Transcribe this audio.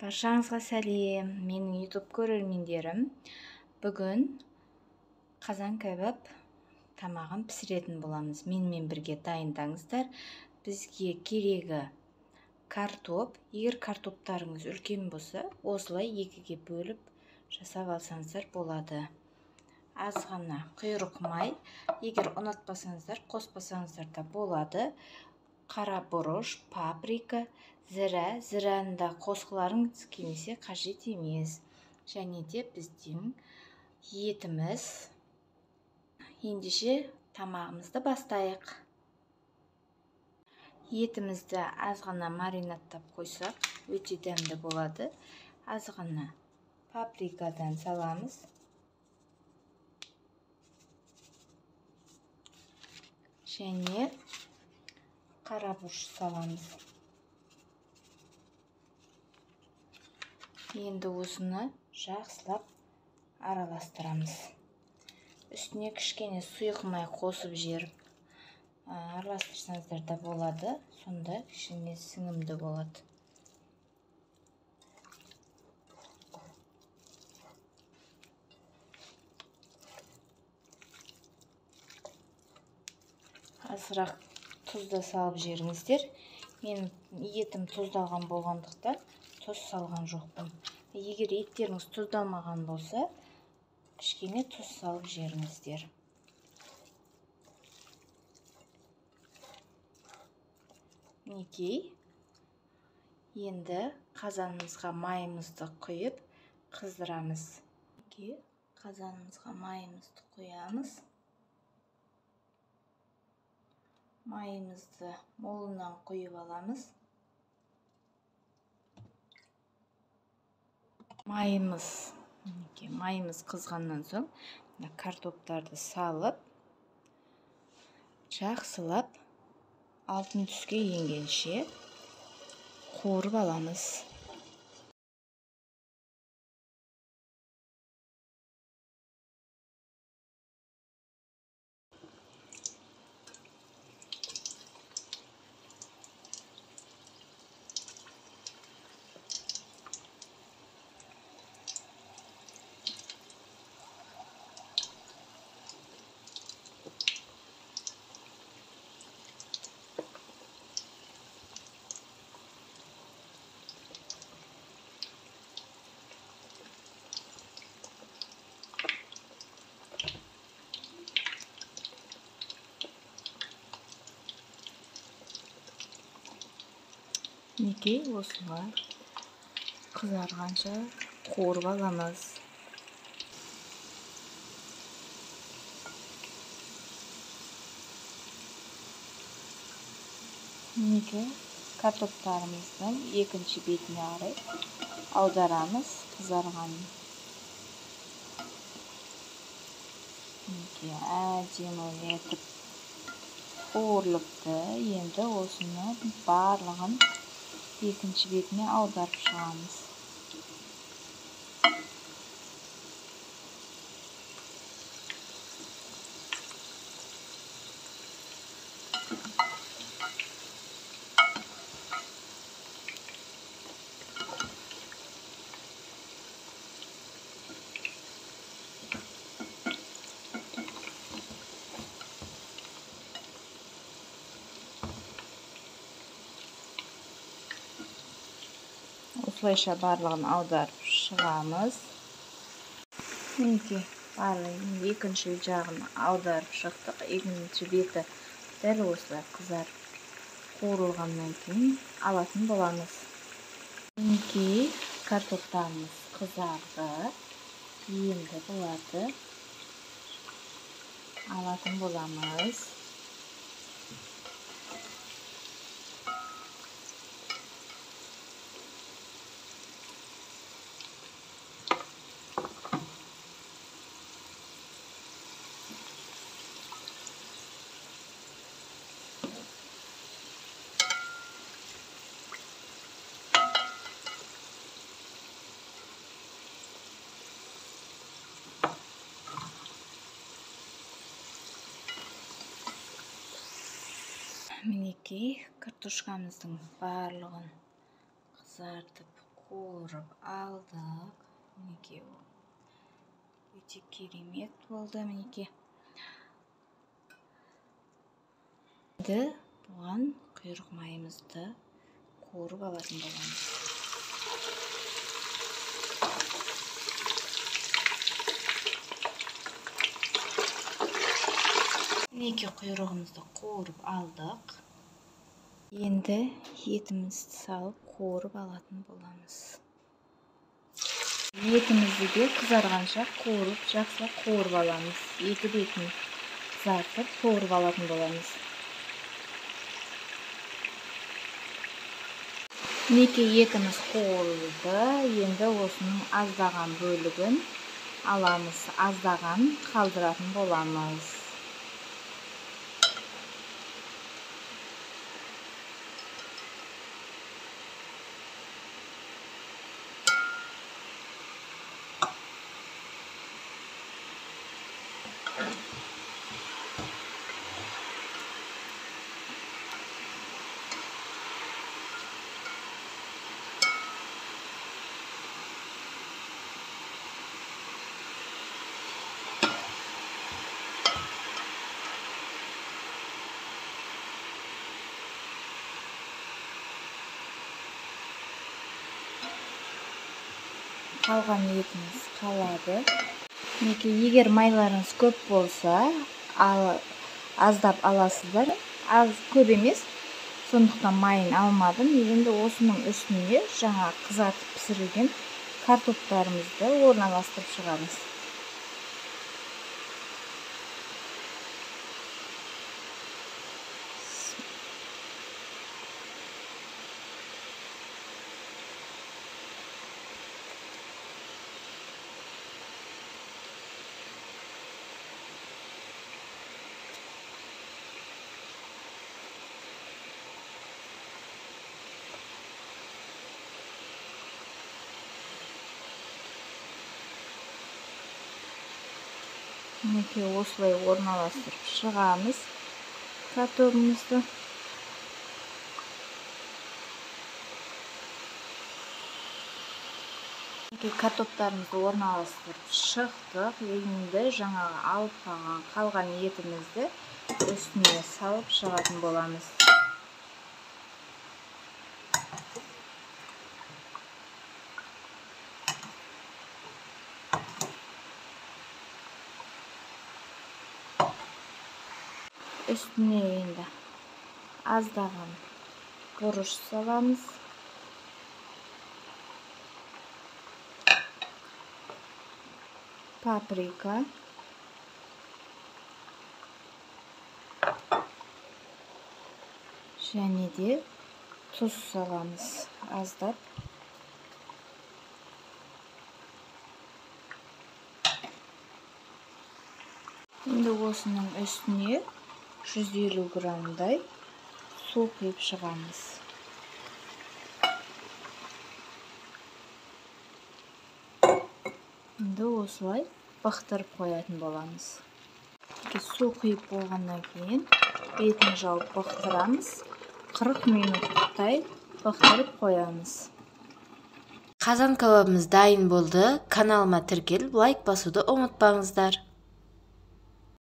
баршаңызға сәлем. Менің ютуб көрермендерім бүгін қазан кәбап тамағын пісіретін боламыз. Менімен бірге дайындаңыздар. Бізге керегі картоп. Егер картоптарыңыз үлкен болса осылай екіге бөліп жасап алсаңыздар болады. Аз ғана құйрық май. Егер ұнатпасаңыздар қоспасаңыздар да болады. Қара бұрыш паприка зіра зіраны да қосқыларыңыз келмесе қажет емес. Және де біздің етіміз ендеше тамағымызды бастайық. Етімізді аз ғана маринадтап қойсақ өте дәмді болады. Аз ғана паприкадан саламыз. Және қара бұрыш саламыз. Енді осыны жақсылап араластырамыз. Үстіне кішкене сұйық май қосып жіберіп араластырсаңыздар да болады. Сонда кішкене сіңімді болады. Азырақ тұз да салып жіберіңіздер. Мен етім тұздалған болғандықтан тұз салған жоқпын. Егер еттеріңіз тұздалмаған болса кішкене тұз салып жіберіңіздер мінекей енді қазанымызға майымызды құйып қыздырамыз. Қазанымызға майымызды құямыз. Майымызды молынан құйып аламыз. Майымыз мінекей майымыз қызғаннан соң картоптарды салып жақсылап алтын түске енгенше қуырып аламыз. Мінекей осылай? Қызарғанша қуырып аламыз мінекей картоптарымыздың екінші бетіне қарай аударамыз қызарғанын мінекей әдемі етіп қуырылыпты. Енді осыны барлығын екінші бетіне аударып шығамыз. Осылайша барлығын аударып шығамыз мінекей барлығын екінші жағын аударып шықтық екінші беті дәл осылай қызарып қуырылғаннан кейін алатын боламыз мінекей картоптарымыз қызарды енді бұларды алатын боламыз мінекей картошкамыздың барлығын қызартып қуырып алдық. Мінекей өте керемет болды мінекей. Енді бұған құйрық майымызды қуырып алатын боламыз. Мінекей құйрығымызды қуырып алдық. Енді етімізді салып қуырып алатын боламыз. Етімізді де қызарғанша қуырып жақсылап қуырып аламыз. Екі бетін қызартып қуырып алатын боламыз. Мінекей етіміз қуырылды енді осының аздаған бөлігін аламыз. Аздаған қалдыратын боламыз. Қалған етіміз қалады. Мінекей егер майларыңыз көп болса ал аздап аласыздар. Аз көп емес сондықтан майын алмадым. Енді осының үстіне жаңа қызартып пісірілген картоптарымызды орналастырып шығамыз. Мінекей осылай орналастырып шығамыз. Картогымызды мінекей картоптарымызды орналастырып шықтық. Енді жаңағы алып қалған етімізді үстіне салып шығатын боламыз. Үстіне енді аздаған бұрыш саламыз паприка және де тұз саламыз аздап енді осының үстіне 150 граммдай су құйып шығамыз. Енді осылай бықтырып қоятын боламыз. Су құйып болғаннан кейін бетін жауып бықтырамыз 40 минуттай бықтырып қоямыз. Қазан кебабымыз дайын болды. Каналыма тіркеліп лайк басуды ұмытпаңыздар.